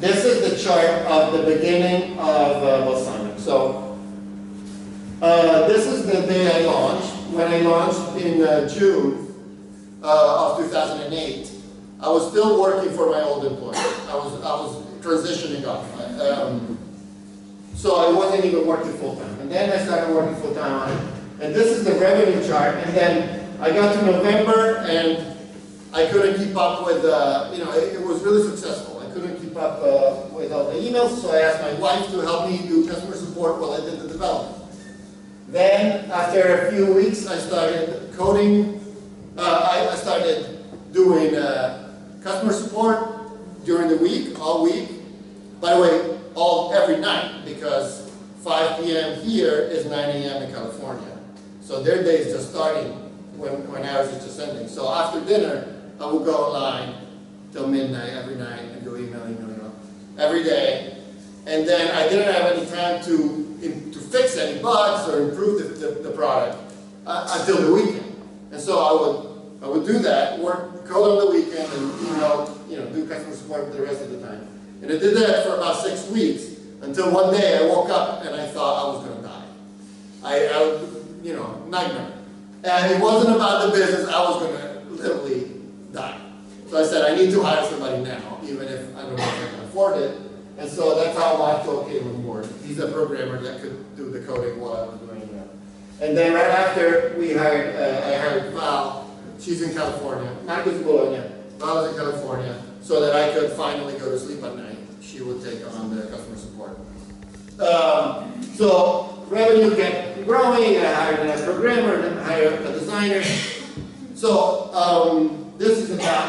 name of the beginning of uh, Balsamiq. So uh, this is the day I launched. When I launched in uh, June uh, of 2008, I was still working for my old employer. I was I was transitioning off. Um, so I wasn't even working full time. And then I started working full time on it. And this is the revenue chart. And then I got to November and I couldn't keep up with, uh, you know, it, it was really successful. I couldn't keep up uh, with all the emails, so I asked my wife to help me do customer support while I did the development. Then, after a few weeks, I started coding, uh, I, I started doing uh, customer support during the week, all week. By the way, all every night, because 5 p.m. here is 9 a.m. in California. So their day is just starting when, when ours is just ending. So after dinner, I would go online till midnight every night and do email, email, email, every day. And then I didn't have any time to, in, to fix any bugs or improve the, the, the product uh, until the weekend. And so I would, I would do that, work, code on the weekend and email, you know, do customer support the rest of the time. And I did that for about six weeks until one day I woke up and I thought I was going to die. I, I, you know, nightmare. And it wasn't about the business, I was going to literally. So I said, I need to hire somebody now, even if I don't know if I can afford it. And so that's how Michael came on board. He's a programmer that could do the coding while I was doing that. And then right after we hired, uh, I hired Val, she's in California, in Bologna, Val is in California, so that I could finally go to sleep at night. She would take on the customer support. Um, so revenue kept growing, I hired a programmer, then hired a designer. So um, this is about